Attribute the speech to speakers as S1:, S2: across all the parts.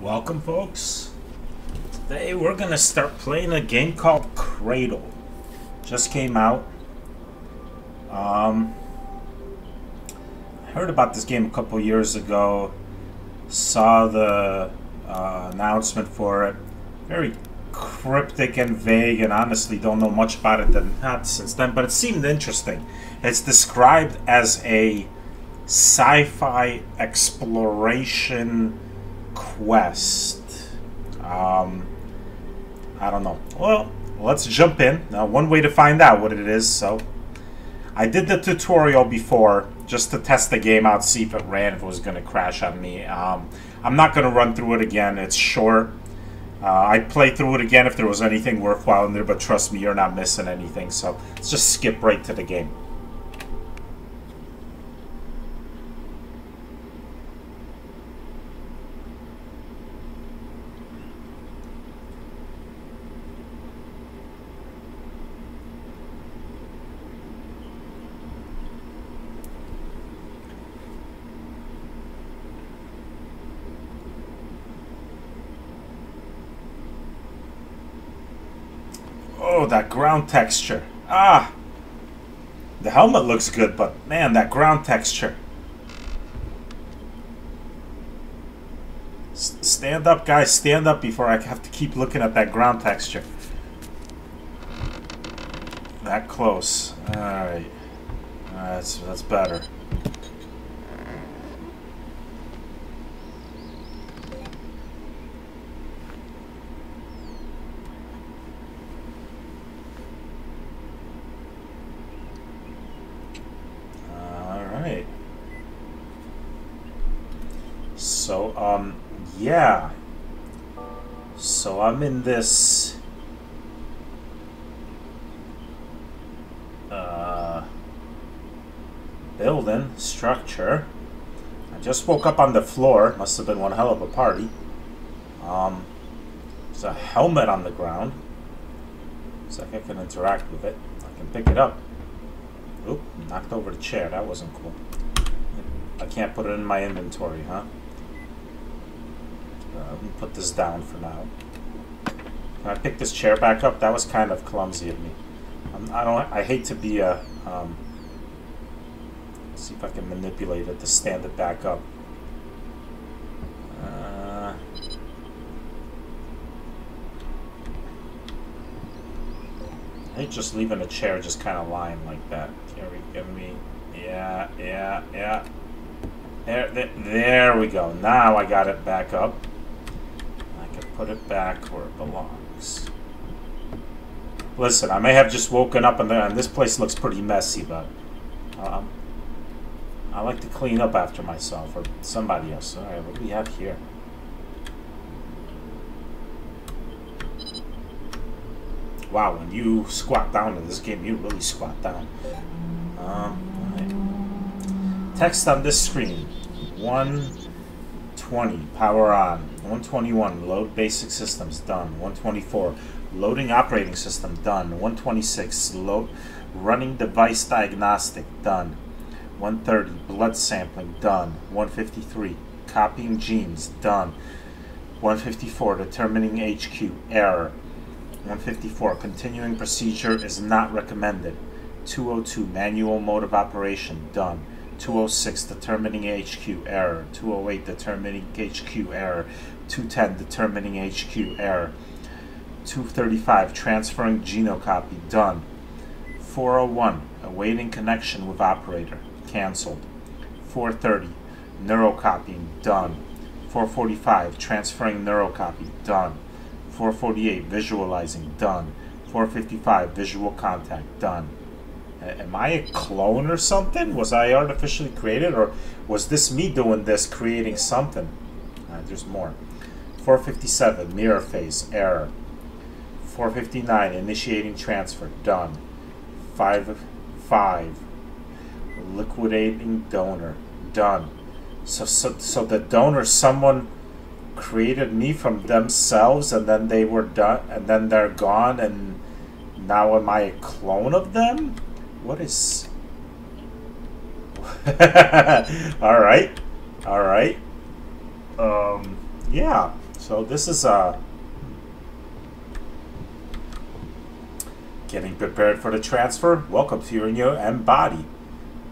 S1: Welcome, folks. Today we're gonna start playing a game called Cradle. Just came out. Um, I heard about this game a couple years ago. Saw the uh, announcement for it. Very cryptic and vague, and honestly don't know much about it than not since then. But it seemed interesting. It's described as a sci-fi exploration quest. Um, I don't know. Well, let's jump in. Now, one way to find out what it is, so... I did the tutorial before, just to test the game out, see if it ran, if it was going to crash on me. Um, I'm not going to run through it again. It's short. Uh, I'd play through it again if there was anything worthwhile in there, but trust me, you're not missing anything. So let's just skip right to the game. That ground texture. Ah! The helmet looks good, but man, that ground texture. S stand up, guys. Stand up before I have to keep looking at that ground texture. That close. Alright. That's, that's better. Alright. So, um, yeah. So I'm in this... Uh, building, structure. I just woke up on the floor. Must have been one hell of a party. Um, there's a helmet on the ground. Looks like I can interact with it. I can pick it up. Oop, knocked over the chair. That wasn't cool. I can't put it in my inventory, huh? Uh, me put this down for now. Can I pick this chair back up? That was kind of clumsy of me. I don't. I hate to be a. Um, see if I can manipulate it to stand it back up. Uh, I hate just leaving a chair just kind of lying like that. Can we give me? Yeah, yeah, yeah. There, there, there we go. Now I got it back up. Put it back where it belongs. Listen, I may have just woken up and, and this place looks pretty messy, but um, I like to clean up after myself or somebody else. All right, what do we have here? Wow, when you squat down in this game, you really squat down. Um. Text on this screen. 120, power on. 121, load basic systems, done. 124, loading operating system, done. 126, load running device diagnostic, done. 130, blood sampling, done. 153, copying genes, done. 154, determining HQ, error. 154, continuing procedure is not recommended. 202, manual mode of operation, done. 206, determining HQ, error. 208, determining HQ, error. 210, determining HQ, error. 235, transferring genocopy, done. 401, awaiting connection with operator, cancelled. 430, neurocopying, done. 445, transferring neurocopy, done. 448, visualizing, done. 455, visual contact, done. Am I a clone or something? Was I artificially created, or was this me doing this, creating something? Uh, there's more. 457, mirror phase, error. 459, initiating transfer, done. 5, 5, liquidating donor, done. So, so, so the donor, someone created me from themselves and then they were done and then they're gone and now am I a clone of them? What is Alright. Alright. Um yeah. So this is uh, getting prepared for the transfer. Welcome to your new M body.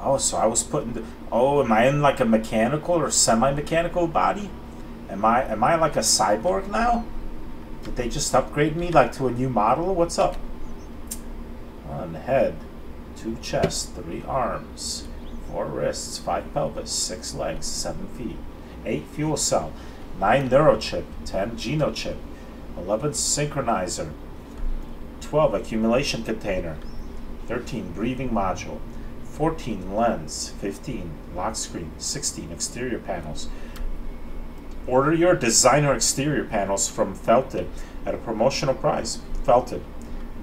S1: Oh, so I was putting. The, oh, am I in like a mechanical or semi-mechanical body? Am I am I like a cyborg now? Did they just upgrade me like to a new model? What's up? One head, two chests, three arms, four wrists, five pelvis, six legs, seven feet, eight fuel cell, nine neurochip, ten genochip, eleven synchronizer, twelve accumulation container, thirteen breathing module, 14 lens, 15 lock screen, 16 exterior panels. Order your designer exterior panels from Felted at a promotional price. Felted,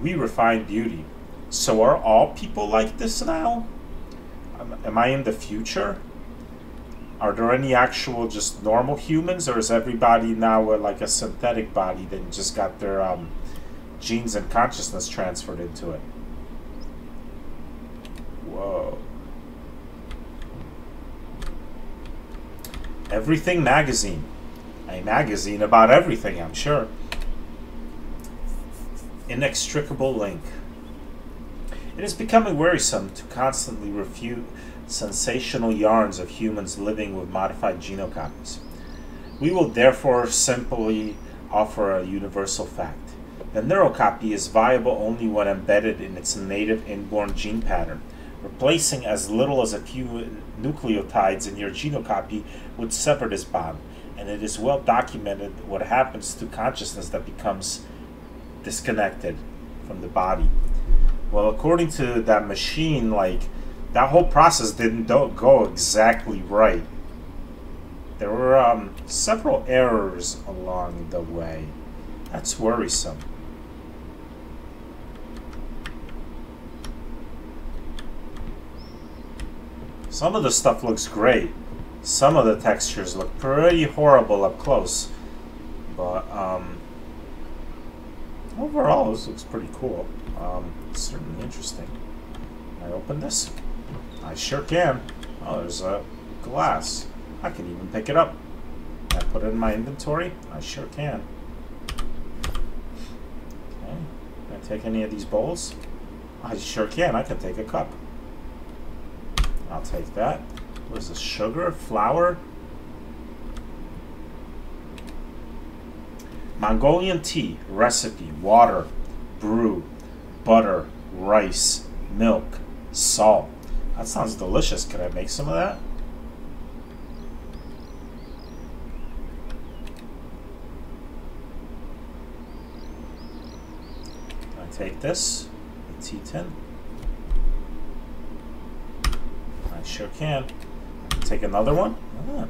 S1: we refine beauty. So are all people like this now? Am I in the future? Are there any actual just normal humans, or is everybody now like a synthetic body that just got their um, genes and consciousness transferred into it? Whoa. Everything Magazine. A magazine about everything, I'm sure. Inextricable link. It is becoming wearisome to constantly refute sensational yarns of humans living with modified genocopies. We will therefore simply offer a universal fact. The neurocopy is viable only when embedded in its native inborn gene pattern Replacing as little as a few nucleotides in your genocopy would sever this bond, and it is well documented what happens to consciousness that becomes disconnected from the body. Well, according to that machine, like that whole process didn't go exactly right. There were um, several errors along the way. That's worrisome. Some of the stuff looks great. Some of the textures look pretty horrible up close. But, um, overall, this looks pretty cool. Um, certainly interesting. Can I open this? I sure can. Oh, there's a glass. I can even pick it up. Can I put it in my inventory? I sure can. Okay. Can I take any of these bowls? I sure can. I can take a cup. I'll take that. What is this? Sugar? Flour? Mongolian tea recipe water, brew, butter, rice, milk, salt. That sounds delicious. Can I make some of that? I take this? The tea tin? I sure can. Take another one? Ah.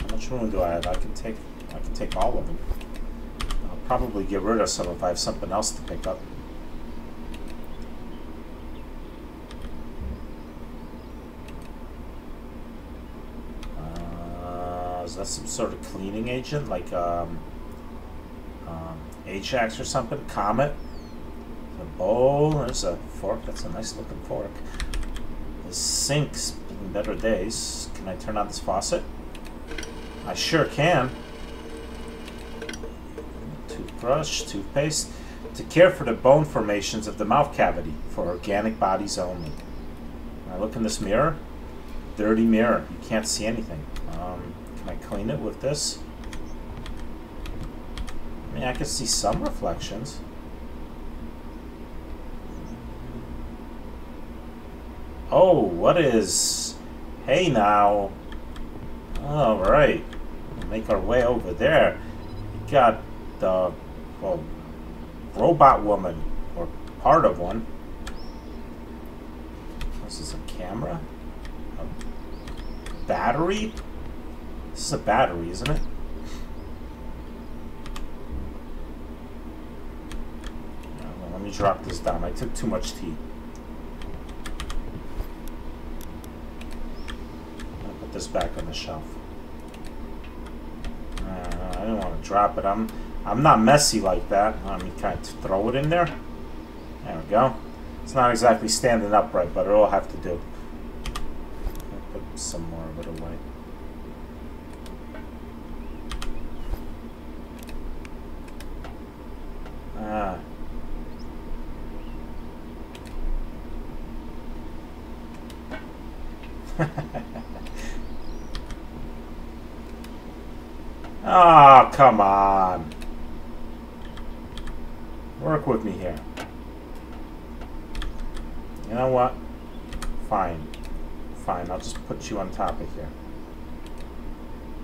S1: How much room do I have? I can take I can take all of them. Probably get rid of some if I have something else to pick up. Uh, is that some sort of cleaning agent, like um, um, Ajax or something? Comet? A bowl. There's a fork. That's a nice looking fork. The sink's in better days. Can I turn on this faucet? I sure can. Toothbrush, toothpaste. To care for the bone formations of the mouth cavity for organic bodies only. I look in this mirror, dirty mirror. You can't see anything. Um, can I clean it with this? I mean, I can see some reflections. Oh, what is... Hey now. Alright. Make our way over there. Got the, well, robot woman, or part of one. This is a camera? A battery? This is a battery, isn't it? Let me drop this down. I took too much tea. Put this back on the shelf. Uh, I don't want to drop it. I'm I'm not messy like that. I'm can to throw it in there? There we go. It's not exactly standing upright, but it'll have to do. I'll put some more of it away. Ah. Ah, oh, come on. You on top of here.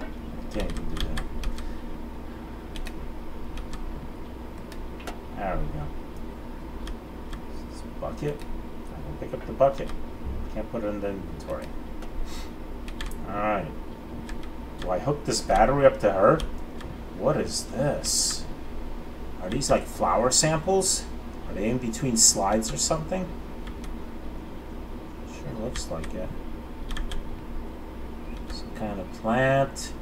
S1: I can't even do that. There we go. This bucket. I can pick up the bucket. Can't put it in the inventory. Alright. Do I hook this battery up to her? What is this? Are these like flower samples? Are they in between slides or something? Sure looks like it. Plant.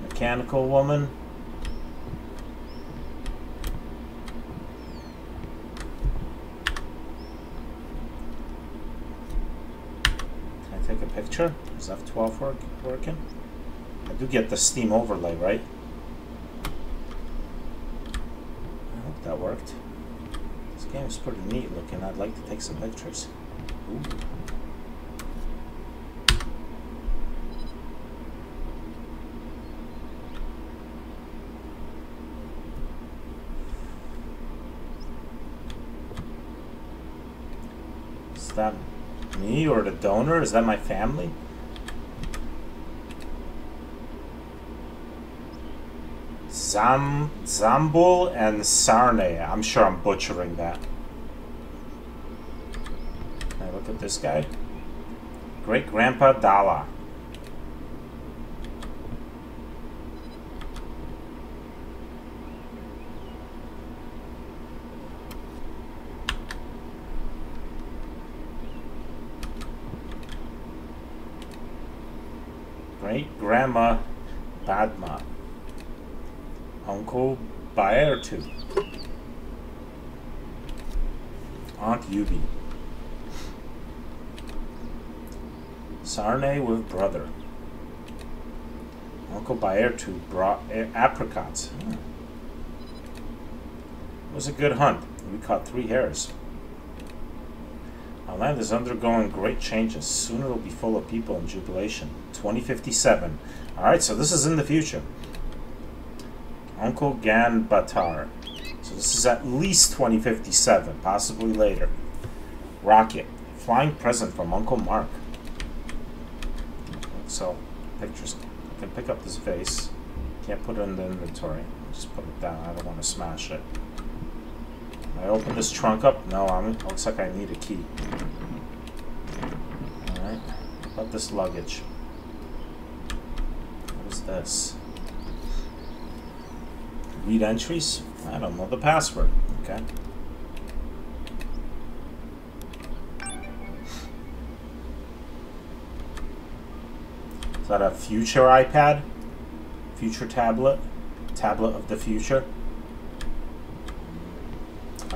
S1: Mechanical woman. Can I take a picture? Is F12 work, working? I do get the steam overlay, right? I hope that worked. This game is pretty neat looking. I'd like to take some pictures. Ooh. Is that me or the donor? Is that my family? Zam Zambul and Sarne. I'm sure I'm butchering that. Hey, look at this guy. Great Grandpa Dala. Great Grandma Badma. Uncle Baertu. Aunt Yubi. Sarne with brother. Uncle Baertu brought apricots. Hmm. It was a good hunt. We caught three hares. Our land is undergoing great changes. Soon it'll be full of people in jubilation. 2057. Alright, so this is in the future. Uncle Gan Batar. So this is at least 2057, possibly later. Rocket. Flying present from Uncle Mark. So, pictures. I can pick up this vase. Can't put it in the inventory. Just put it down. I don't want to smash it. I open this trunk up? No, I'm. Looks like I need a key. Alright. About this luggage. What is this? Read entries? I don't know the password. Okay. Is that a future iPad? Future tablet? Tablet of the future?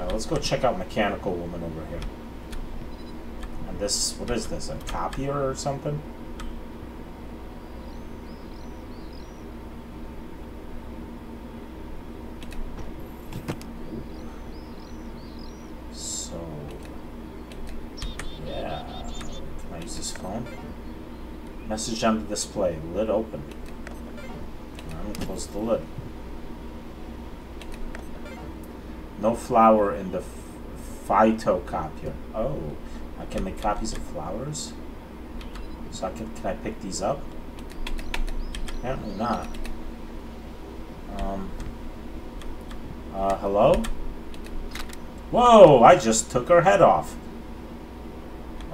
S1: Alright, let's go check out Mechanical Woman over here. And this, what is this, a copier or something? So, yeah, can I use this phone? Message on the display, lid open. I'm close the lid. No flower in the phytocopier. Oh, I can make copies of flowers? So I can, can I pick these up? Apparently not. Um, uh, hello? Whoa, I just took her head off.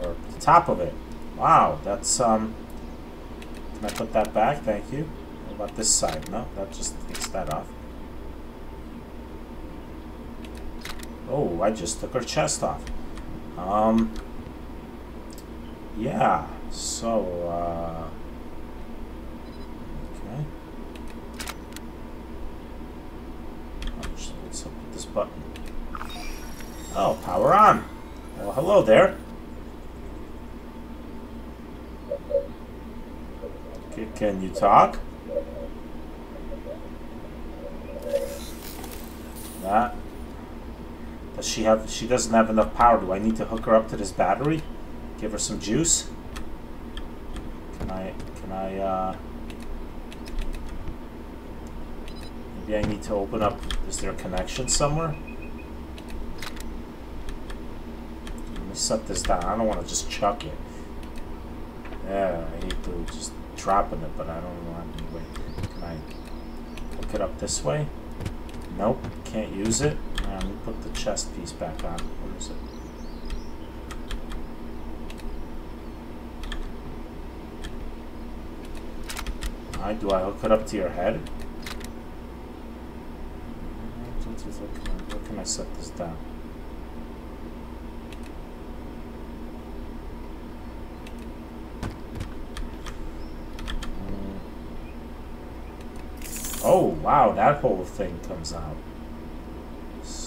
S1: Or the top of it. Wow, that's, um, can I put that back? Thank you. What about this side? No, that just takes that off. Oh, I just took her chest off. Um, yeah, so, uh, okay. What's up with this button? Oh, power on. Well, hello there. Okay, can you talk? That she have, she doesn't have enough power. Do I need to hook her up to this battery? Give her some juice? Can I, can I, uh... Maybe I need to open up. Is there a connection somewhere? Let me set this down. I don't want to just chuck it. Yeah, I hate to just dropping it, but I don't want know. Wait, can I hook it up this way? Nope, can't use it. Put the chest piece back on. Where is it? Alright, do I hook it up to your head? Where can I set this down? Mm. Oh, wow, that whole thing comes out.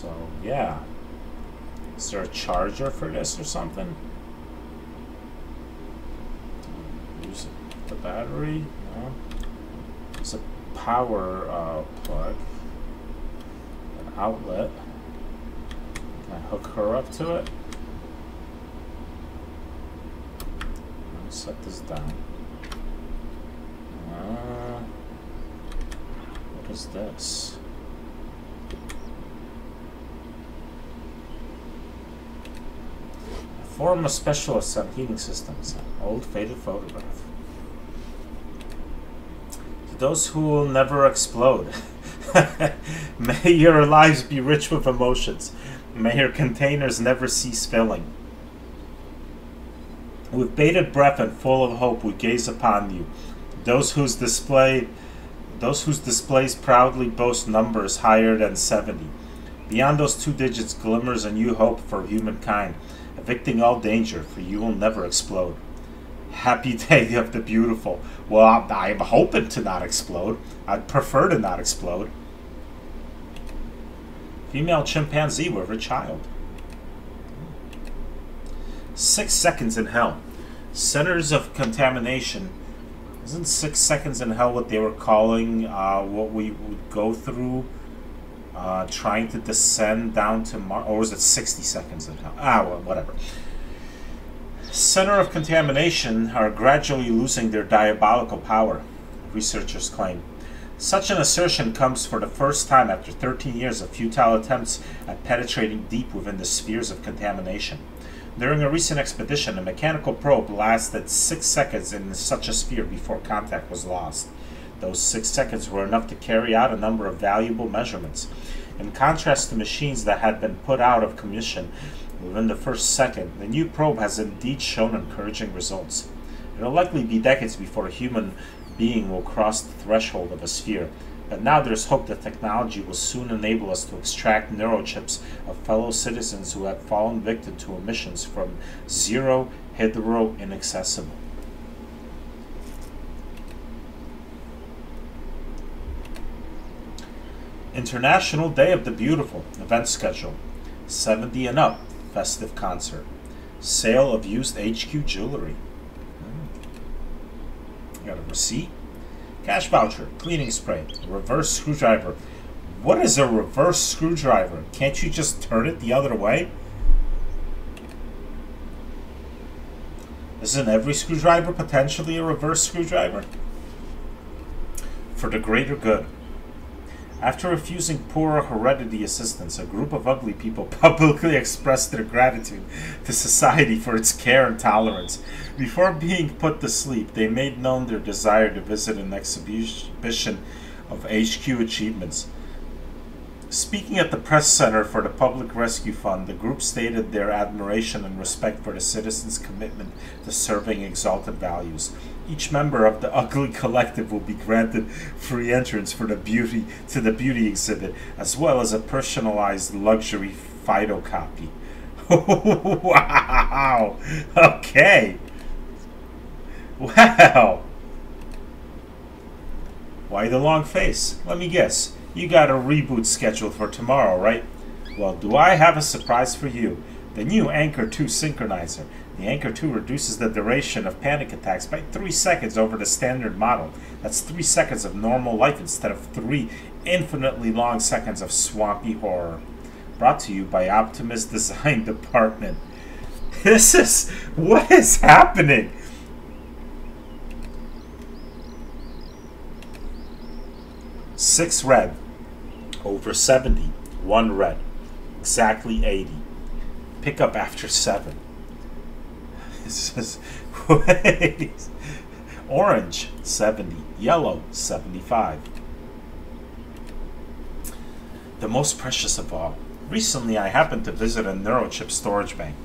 S1: So, yeah. Is there a charger for this or something? Use the battery? No. It's a power uh, plug. An outlet. Can I hook her up to it? Let me set this down. Uh, what is this? A former specialist on heating systems. Old faded photograph. To those who will never explode. May your lives be rich with emotions. May your containers never cease filling. With bated breath and full of hope, we gaze upon you. Those whose display those whose displays proudly boast numbers higher than 70. Beyond those two digits glimmers a new hope for humankind, evicting all danger, for you will never explode. Happy day of the beautiful. Well, I'm, hoping to not explode. I'd prefer to not explode. Female chimpanzee with a child. Six seconds in hell. Centers of contamination isn't six seconds in hell what they were calling uh, what we would go through uh, trying to descend down to Mars? Or was it 60 seconds hell? Ah, well, whatever. Center of contamination are gradually losing their diabolical power, researchers claim. Such an assertion comes for the first time after 13 years of futile attempts at penetrating deep within the spheres of contamination. During a recent expedition, a mechanical probe lasted six seconds in such a sphere before contact was lost. Those six seconds were enough to carry out a number of valuable measurements. In contrast to machines that had been put out of commission within the first second, the new probe has indeed shown encouraging results. It will likely be decades before a human being will cross the threshold of a sphere, but now there's hope that technology will soon enable us to extract neurochips of fellow citizens who have fallen victim to emissions from zero hetero inaccessible. International Day of the Beautiful event schedule 70 and up festive concert sale of used HQ jewelry. Hmm. Got a receipt Cash voucher, cleaning spray, reverse screwdriver. What is a reverse screwdriver? Can't you just turn it the other way? Isn't every screwdriver potentially a reverse screwdriver? For the greater good. After refusing poor heredity assistance, a group of ugly people publicly expressed their gratitude to society for its care and tolerance. Before being put to sleep, they made known their desire to visit an exhibition of HQ achievements. Speaking at the press center for the Public Rescue Fund, the group stated their admiration and respect for the citizens' commitment to serving exalted values. Each member of the Ugly Collective will be granted free entrance for the beauty to the beauty exhibit, as well as a personalized luxury photocopy. wow! Okay. Wow. Why the long face? Let me guess. You got a reboot scheduled for tomorrow, right? Well, do I have a surprise for you? The new Anchor 2 synchronizer. The Anchor 2 reduces the duration of panic attacks by 3 seconds over the standard model. That's 3 seconds of normal life instead of 3 infinitely long seconds of swampy horror. Brought to you by Optimus Design Department. This is. What is happening? Six red. Over 70. One red. Exactly 80. Pick up after 7. Orange, 70. Yellow, 75. The most precious of all. Recently, I happened to visit a Neurochip storage bank.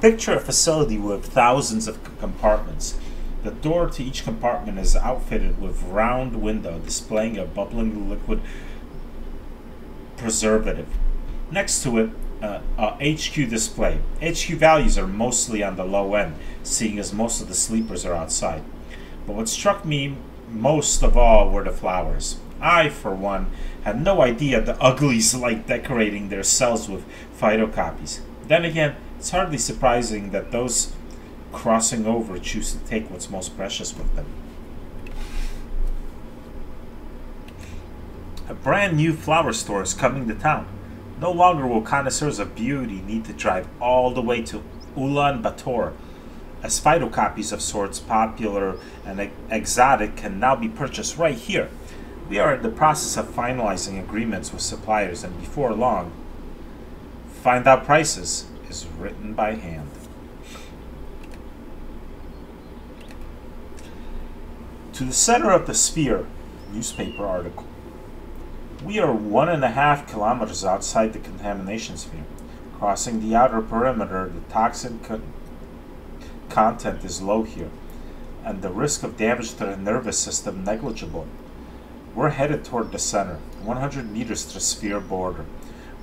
S1: Picture a facility with thousands of compartments. The door to each compartment is outfitted with round window displaying a bubbling liquid preservative. Next to it, uh, HQ display. HQ values are mostly on the low end, seeing as most of the sleepers are outside. But what struck me most of all were the flowers. I, for one, had no idea the uglies like decorating their cells with phytocopies. Then again, it's hardly surprising that those crossing over choose to take what's most precious with them. A brand new flower store is coming to town. No longer will connoisseurs of beauty need to drive all the way to Ulaanbaatar, as phytocopies of sorts, popular and exotic, can now be purchased right here. We are in the process of finalizing agreements with suppliers, and before long, find out prices is written by hand. To the center of the sphere, newspaper article. We are one and a half kilometers outside the contamination sphere. Crossing the outer perimeter, the toxin co content is low here, and the risk of damage to the nervous system negligible. We're headed toward the center, 100 meters to the sphere border.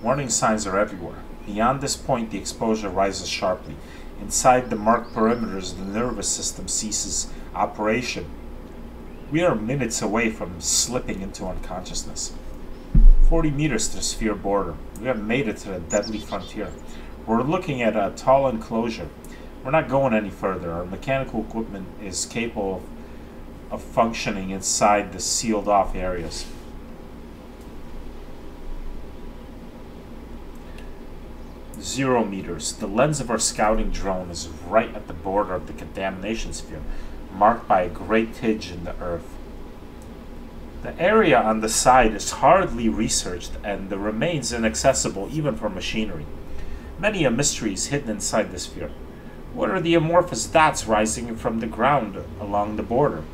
S1: Warning signs are everywhere. Beyond this point, the exposure rises sharply. Inside the marked perimeters, the nervous system ceases operation. We are minutes away from slipping into unconsciousness. 40 meters to the sphere border. We have made it to the deadly frontier. We're looking at a tall enclosure. We're not going any further. Our mechanical equipment is capable of functioning inside the sealed off areas. Zero meters. The lens of our scouting drone is right at the border of the contamination sphere, marked by a great tidge in the earth. The area on the side is hardly researched and the remains inaccessible even for machinery. Many a mystery is hidden inside the sphere. What are the amorphous dots rising from the ground along the border?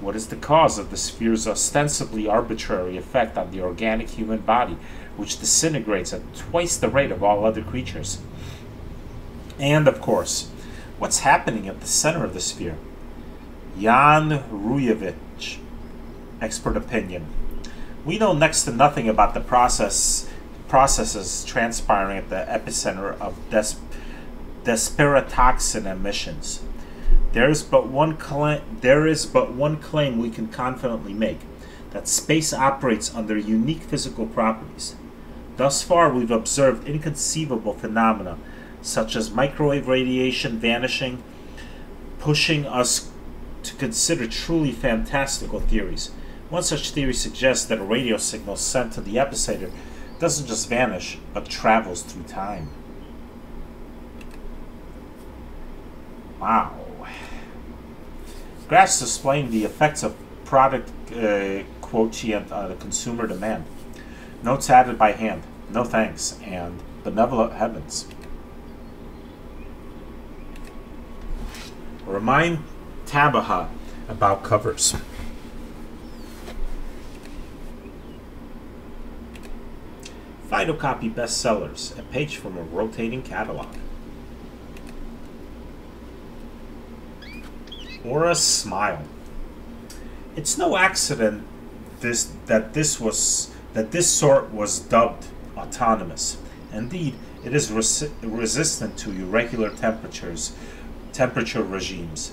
S1: What is the cause of the sphere's ostensibly arbitrary effect on the organic human body, which disintegrates at twice the rate of all other creatures? And, of course, what's happening at the center of the sphere? Jan Ruyevich expert opinion. We know next to nothing about the process processes transpiring at the epicenter of des- desperatoxin emissions. There is but one cla- there is but one claim we can confidently make that space operates under unique physical properties. Thus far, we've observed inconceivable phenomena such as microwave radiation vanishing, pushing us to consider truly fantastical theories. One such theory suggests that a radio signal sent to the epicenter doesn't just vanish, but travels through time. Wow. Graphs displaying the effects of product uh, quotient on the consumer demand. Notes added by hand. No thanks, and benevolent heavens. Remind Tabaha about covers. Phytocopy bestsellers, a page from a rotating catalog. Or a Smile. It's no accident this that this was that this sort was dubbed autonomous. Indeed, it is res resistant to irregular temperatures, temperature regimes,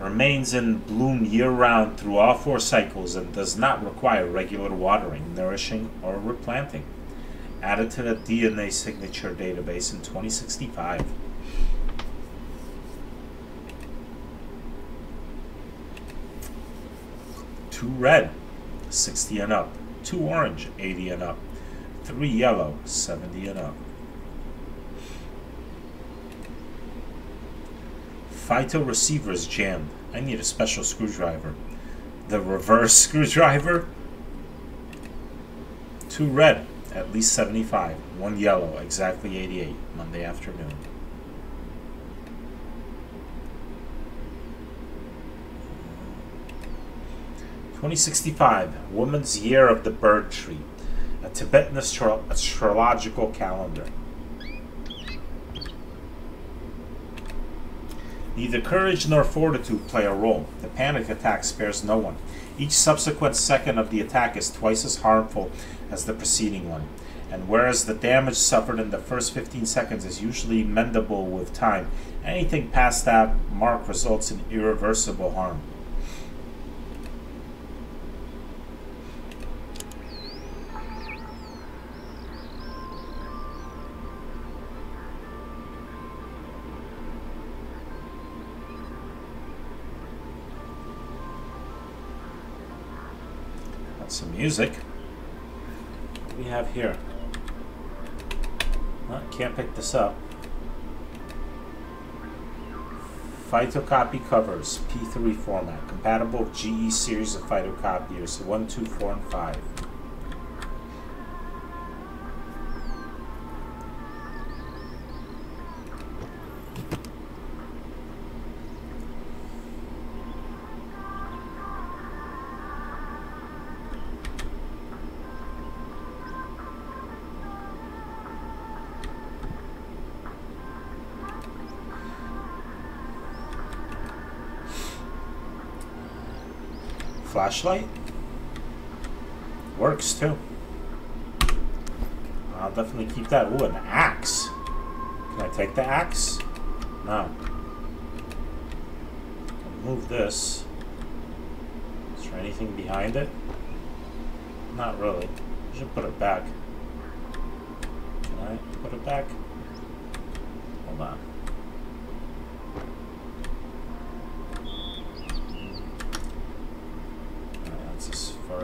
S1: remains in bloom year-round through all four cycles, and does not require regular watering, nourishing, or replanting added to the DNA signature database in 2065. Two red, 60 and up. Two orange, 80 and up. Three yellow, 70 and up. Phyto receiver is jammed. I need a special screwdriver. The reverse screwdriver? Two red, at least 75. One yellow, exactly 88, Monday afternoon. Twenty sixty five, Woman's Year of the Bird Tree, a Tibetan astro astrological calendar. Neither courage nor fortitude play a role. The panic attack spares no one. Each subsequent second of the attack is twice as harmful as the preceding one. And whereas the damage suffered in the first 15 seconds is usually mendable with time, anything past that mark results in irreversible harm. some music. Have here? Can't pick this up. Phytocopy covers, P3 format, compatible GE series of phytocopiers 1, 2, 4, and 5. Flashlight. Works too. I'll definitely keep that. Ooh, an axe. Can I take the axe? No. Move this. Is there anything behind it? Not really. I should put it back. Can I put it back? Hold on.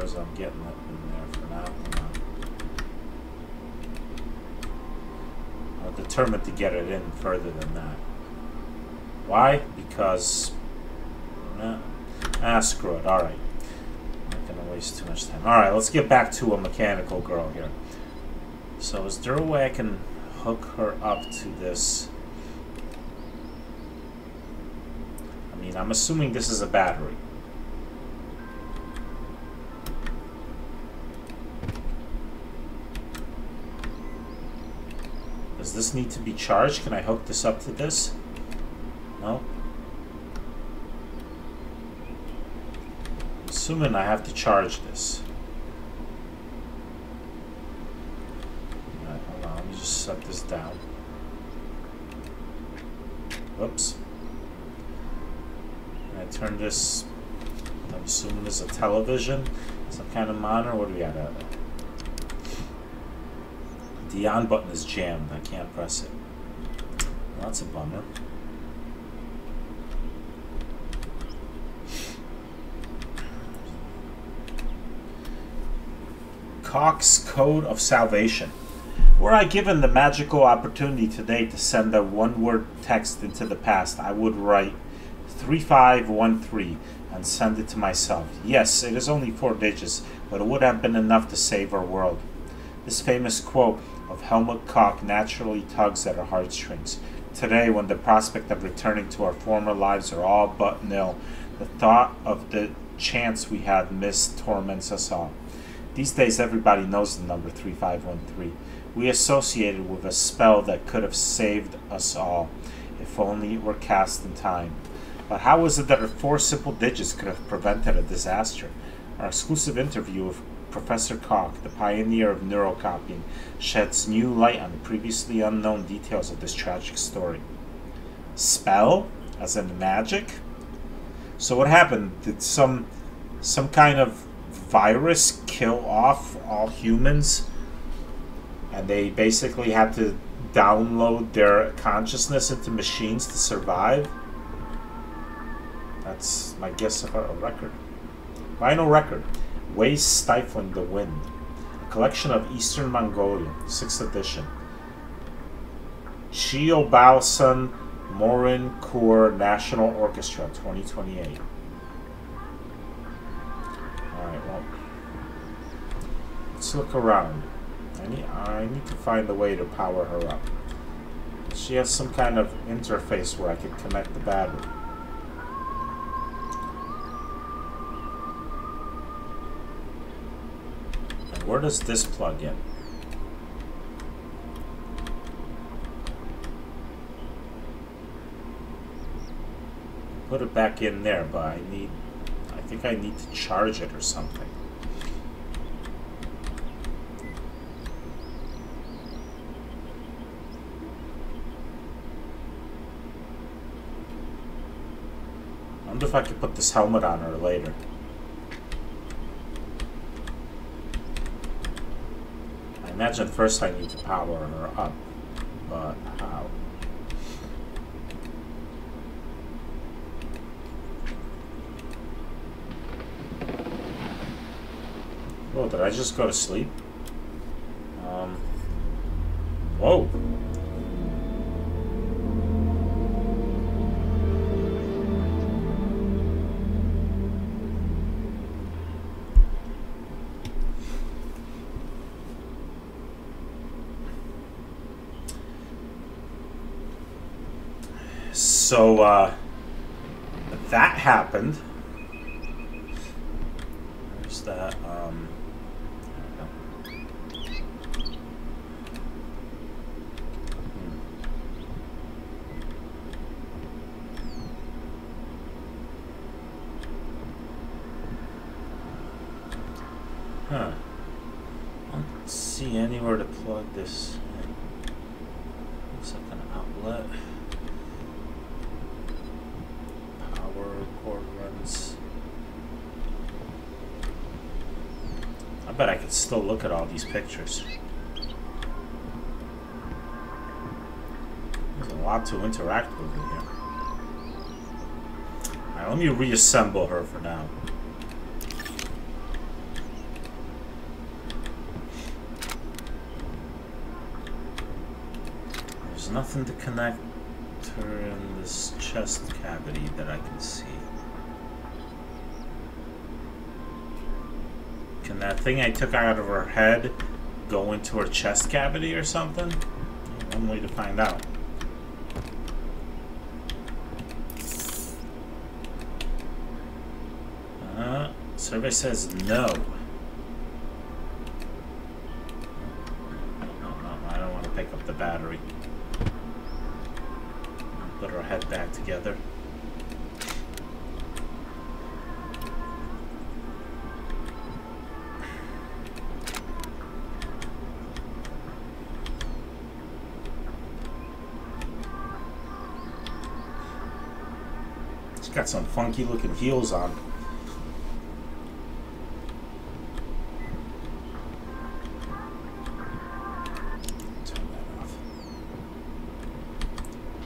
S1: as I'm getting it in there for now. I'm determined to get it in further than that. Why? Because... Eh, ah, screw it. Alright. Not going to waste too much time. Alright, let's get back to a mechanical girl here. So is there a way I can hook her up to this... I mean, I'm assuming this is a battery. This need to be charged? Can I hook this up to this? No? Assuming I have to charge this. Alright, hold on. Let me just set this down. Whoops. I turn this... I'm assuming this is a television. Some kind of monitor. What do we got? The on button is jammed. I can't press it. Well, that's a bummer. Koch's Code of Salvation. Were I given the magical opportunity today to send a one-word text into the past, I would write 3513 and send it to myself. Yes, it is only four digits, but it would have been enough to save our world. This famous quote of Helmut Koch naturally tugs at our heartstrings. Today, when the prospect of returning to our former lives are all but nil, the thought of the chance we had missed torments us all. These days, everybody knows the number 3513. We associated with a spell that could have saved us all, if only it were cast in time. But how is it that our four simple digits could have prevented a disaster? Our exclusive interview with Professor Koch, the pioneer of neurocopying, sheds new light on previously unknown details of this tragic story. Spell, as in magic? So what happened? Did some some kind of virus kill off all humans? And they basically had to download their consciousness into machines to survive? That's my guess about a record. Final record. Ways Stifling the Wind. A collection of Eastern Mongolia, 6th edition. Choibalsan Morin Khuur National Orchestra, 2028. Alright, well, let's look around. I need, I need to find a way to power her up. She has some kind of interface where I can connect the battery. Where does this plug in? Put it back in there, but I need, I think I need to charge it or something. I wonder if I could put this helmet on her later. Imagine first I need to power her up, but how? Oh, did I just go to sleep? Um, whoa. So uh, that happened. There's that. Um, hmm. Huh. I don't see anywhere to plug this in. Looks like an outlet. bet I could still look at all these pictures. There's a lot to interact with in here. Let me reassemble her for now. There's nothing to connect her in this chest cavity that I can see. Can that thing I took out of her head go into her chest cavity or something? One way to find out. Uh, survey says no. No, no, no, I don't want to pick up the battery. Put her head back together. Some funky looking heels on.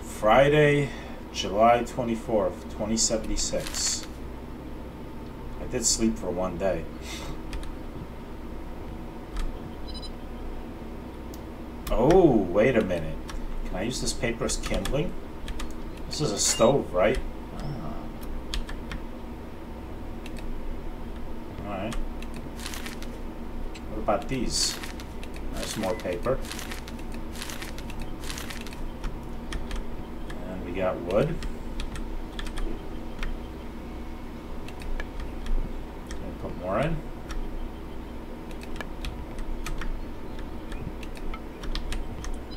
S1: Friday, July 24th, 2076. I did sleep for one day. Oh, wait a minute. Can I use this paper as kindling? This is a stove, right? about these? There's more paper. And we got wood. put more in.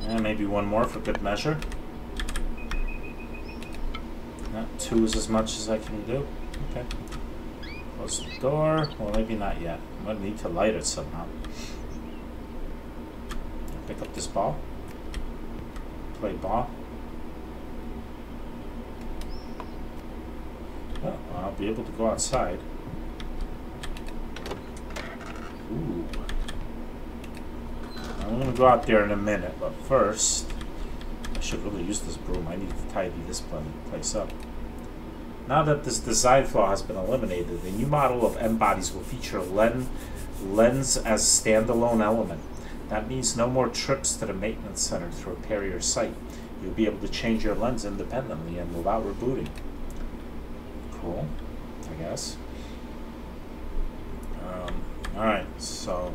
S1: And maybe one more for good measure. Not two is as much as I can do. Okay. Close the door. Well, maybe not yet. I'm gonna need to light it somehow. Pick up this ball. Play ball. Oh, I'll be able to go outside. Ooh. I'm gonna go out there in a minute, but first, I should really use this broom. I need to tidy this place up. Now that this design flaw has been eliminated, the new model of M-bodies will feature len lens as standalone element. That means no more trips to the maintenance center to repair your site. You'll be able to change your lens independently and without rebooting. Cool, I guess. Um, Alright, so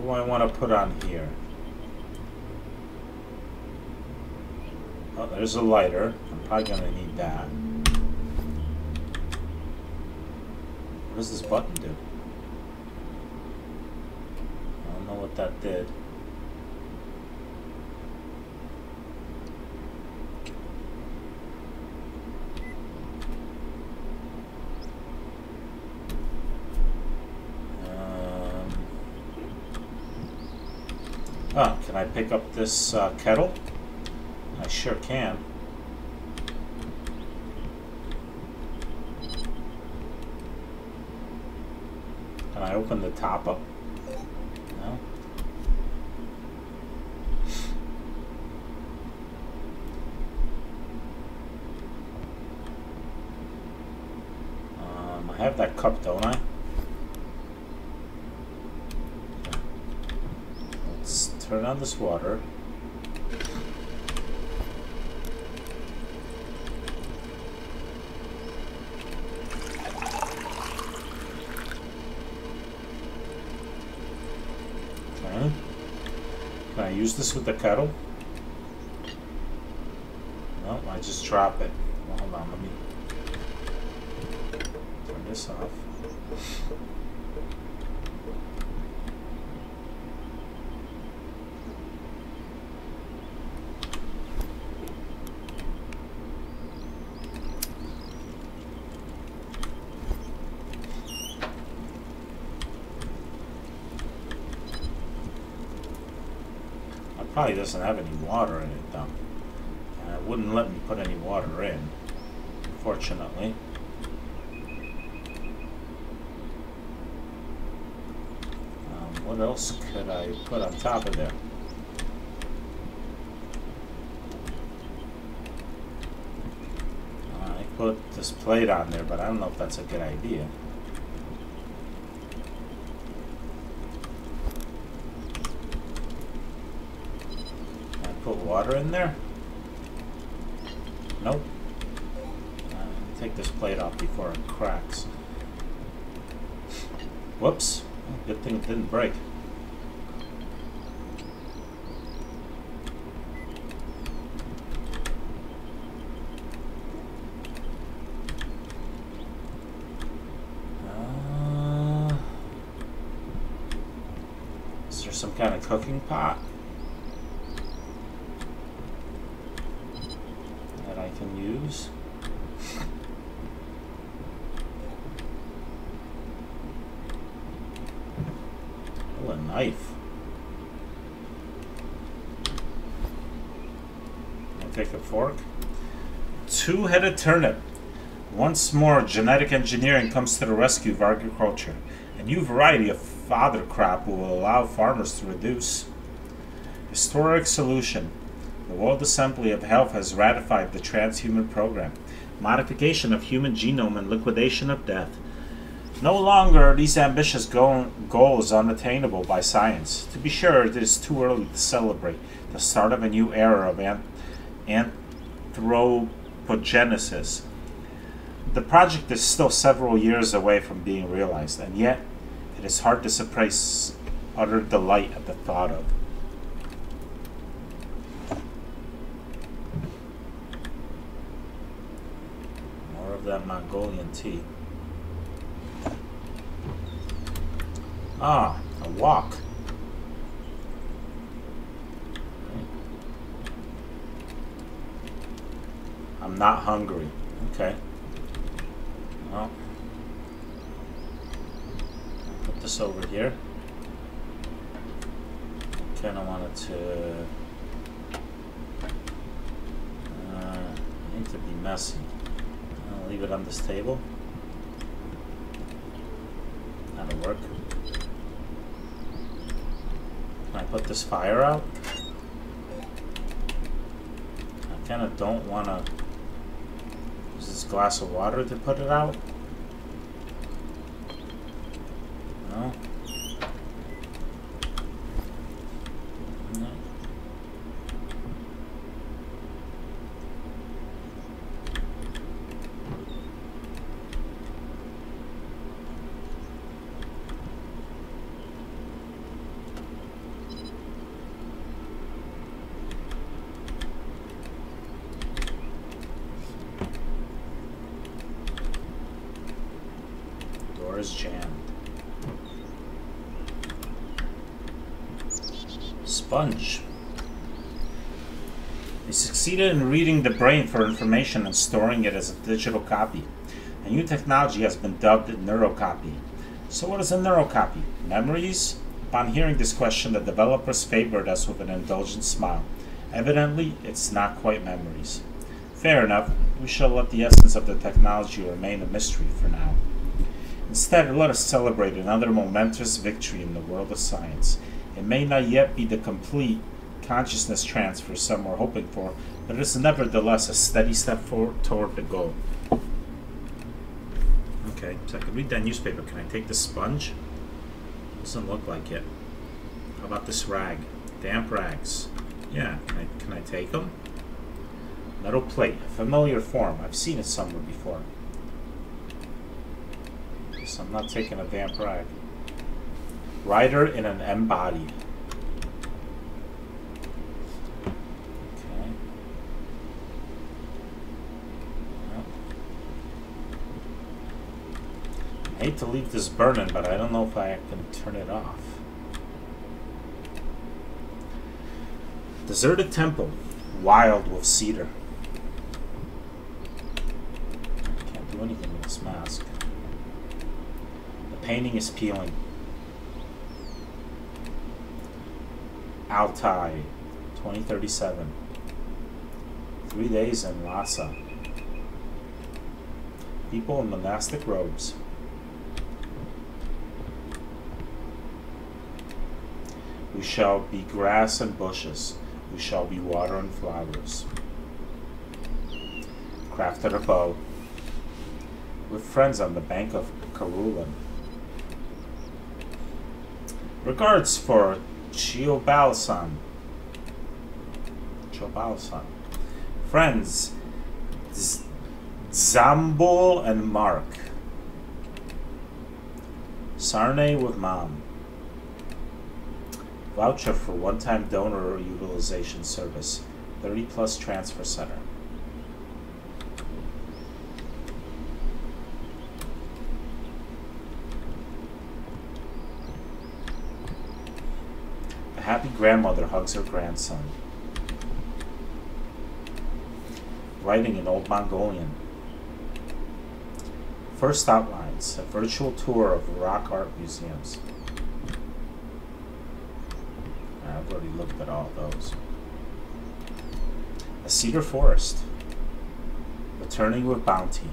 S1: what do I want to put on here? Oh, there's a lighter. I'm probably going to need that. What does this button do? I don't know what that did. Oh, can I pick up this uh, kettle? I sure can. Can I open the top up? No. Um, I have that cup, don't I? Let's turn on this water. Okay. Can I use this with the kettle? No, I just drop it. Well, hold on, let me this off. probably doesn't have any water in it though. And it wouldn't let me put any water in, fortunately. Um, what else could I put on top of there? I put this plate on there, but I don't know if that's a good idea. Can I put water in there? Nope. Uh, take this plate off before it cracks. Whoops. Good thing it didn't break. Uh, is there some kind of cooking pot? Two-headed turnip. Once more, genetic engineering comes to the rescue of agriculture. A new variety of fodder crop will allow farmers to reduce. Historic solution. The World Assembly of Health has ratified the transhuman program. Modification of human genome and liquidation of death. No longer are these ambitious go goals unattainable by science. To be sure, it is too early to celebrate the start of a new era of anthropology Genesis. The project is still several years away from being realized, and yet it is hard to suppress utter delight at the thought of. More of that Mongolian tea. Ah, a wok. I'm not hungry. Okay. Well, put this over here. Kind of wanted to. Uh, need to be messy. I'll leave it on this table. That'll work. Can I put this fire out? I kind of don't want to glass of water to put it out? No? no. is jammed. Sponge. Succeeded in reading the brain for information and storing it as a digital copy. A new technology has been dubbed neurocopy. So what is a neurocopy? Memories? Upon hearing this question, the developers favored us with an indulgent smile. Evidently, it's not quite memories. Fair enough, we shall let the essence of the technology remain a mystery for now. Instead, let us celebrate another momentous victory in the world of science. It may not yet be the complete consciousness transfer some were hoping for, but it is nevertheless a steady step forward toward the goal. Okay, so I can read that newspaper. Can I take the sponge? Doesn't look like it. How about this rag? Damp rags. Yeah, can I, can I take them? Metal plate, familiar form. I've seen it somewhere before. So I'm not taking a damp rag. Rider in an M body. Okay. Well. To leave this burning, but I don't know if I can turn it off. Deserted temple, wild with cedar. Can't do anything with this mask. The painting is peeling. Altai, 2037. Three days in Lhasa. People in monastic robes. We shall be grass and bushes. We shall be water and flowers. Crafted a bow. With friends on the bank of Carulan. Regards for Choibalsan. Choibalsan. Friends, Z- Zambul and Mark. Sarne with mom. Voucher for one-time donor utilization service. 30 plus transfer center. A happy grandmother hugs her grandson. Writing in Old Mongolian. First outlines, a virtual tour of rock art museums. I've already looked at all those. A cedar forest. Returning with bounty.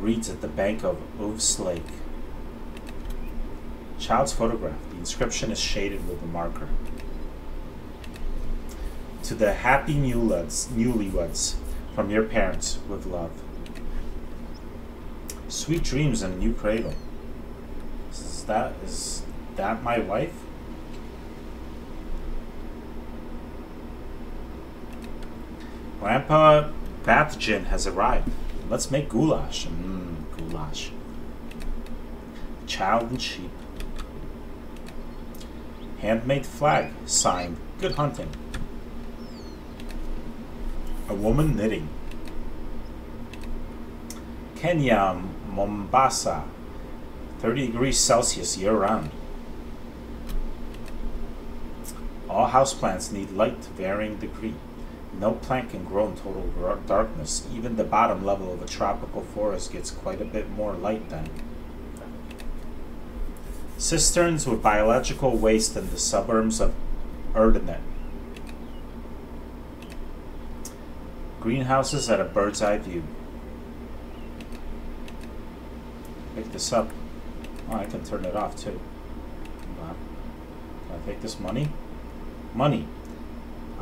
S1: Reads at the bank of Uvs Lake. Child's photograph. The inscription is shaded with a marker. To the happy newlyweds, newlyweds from your parents with love. Sweet dreams and a new cradle. Is that is that my wife? Grandpa Batjin has arrived. Let's make goulash. Mmm, goulash. Child and sheep. Handmade flag, signed, good hunting. A woman knitting. Kenya, Mombasa, 30 degrees Celsius year round. All houseplants need light varying degree. No plant can grow in total darkness. Even the bottom level of a tropical forest gets quite a bit more light then. Cisterns with biological waste in the suburbs of Erdenet. Greenhouses at a bird's eye view. Pick this up. Oh, I can turn it off too. Can I take this money? Money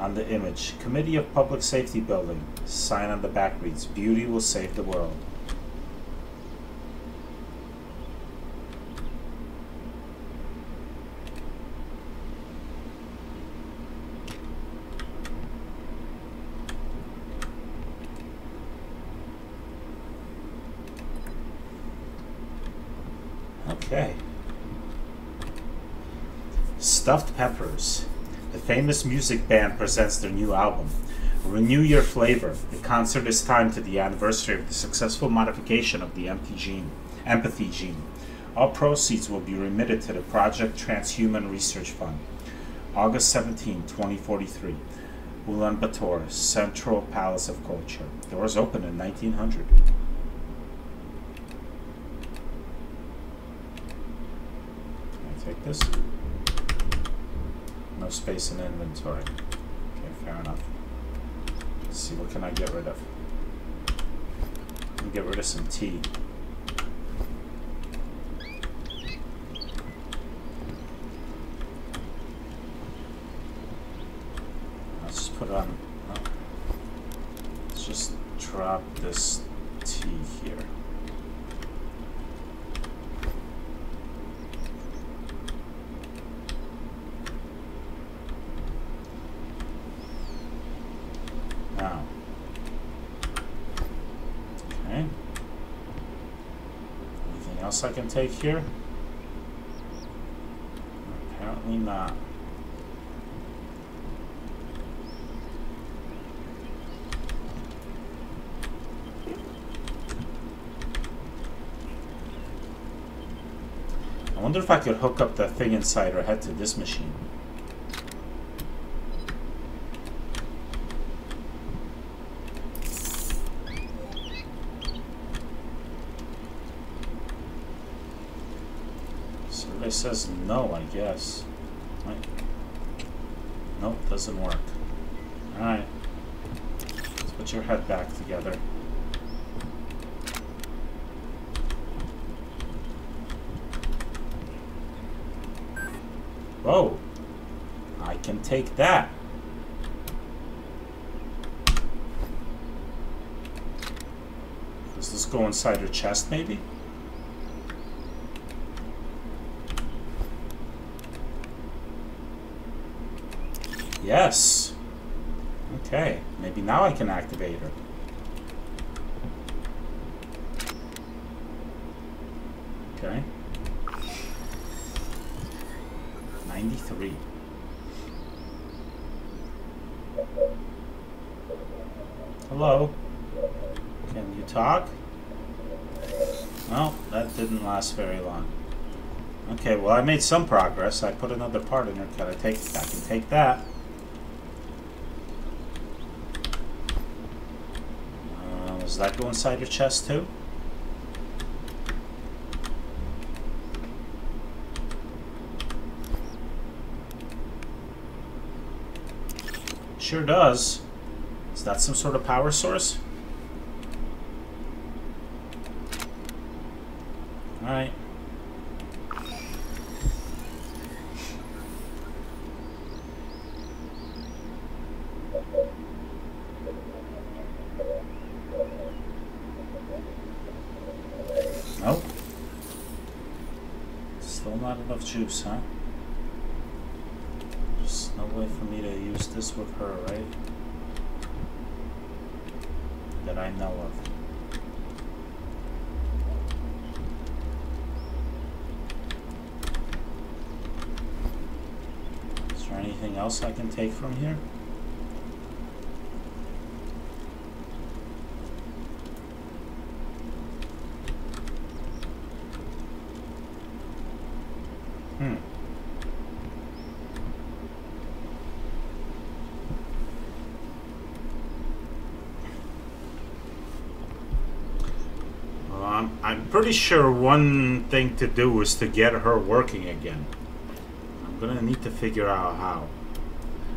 S1: on the image. Committee of Public Safety Building. Sign on the back reads, Beauty will save the world. Okay. Stuffed Peppers. Famous music band presents their new album. Renew your flavor. The concert is timed to the anniversary of the successful modification of the empty gene. empathy gene. All proceeds will be remitted to the Project Transhuman Research Fund. August 17, 2043. Ulaanbaatar, Central Palace of Culture. Doors open in 1900. I take this? Space in inventory. Okay, fair enough. Let's see, what can I get rid of? Get rid of some tea. Let's just put on. Let's just drop this tea here. Now. Okay. Anything I can take here? Apparently not. I wonder if I could hook up the thing inside her head to this machine. Survey says no, I guess. Right. Nope, doesn't work. Alright. Let's put your head back together. Whoa. I can take that. Does this go inside her chest, maybe? Yes. Okay, maybe now I can activate her. Okay. 93. Hello? Can you talk? Well, that didn't last very long. Okay, well I made some progress. I put another part in there. Can I take I can take that. Uh, does that go inside your chest too? Sure does. Is that some sort of power source? Alright. Nope. Still not enough juice, huh? There's no way for me to use this with her, right? That I know of. Is there anything else I can take from here? Hmm. Well, I'm, I'm pretty sure one thing to do is to get her working again. I'm gonna need to figure out how.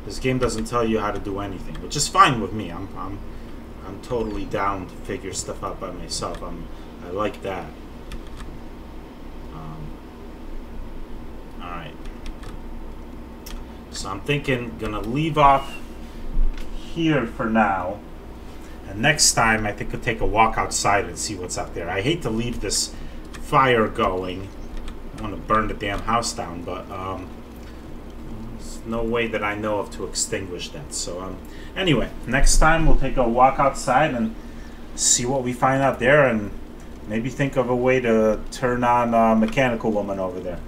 S1: This game doesn't tell you how to do anything, which is fine with me. I'm, I'm, I'm totally down to figure stuff out by myself. I'm, I like that. Um, all right. So I'm thinking, gonna leave off here for now. And next time, I think we'll take a walk outside and see what's up there. I hate to leave this fire going. I want to burn the damn house down, but um, there's no way that I know of to extinguish that. So um, anyway, next time we'll take a walk outside and see what we find out there, and maybe think of a way to turn on uh, Mechanical Woman over there.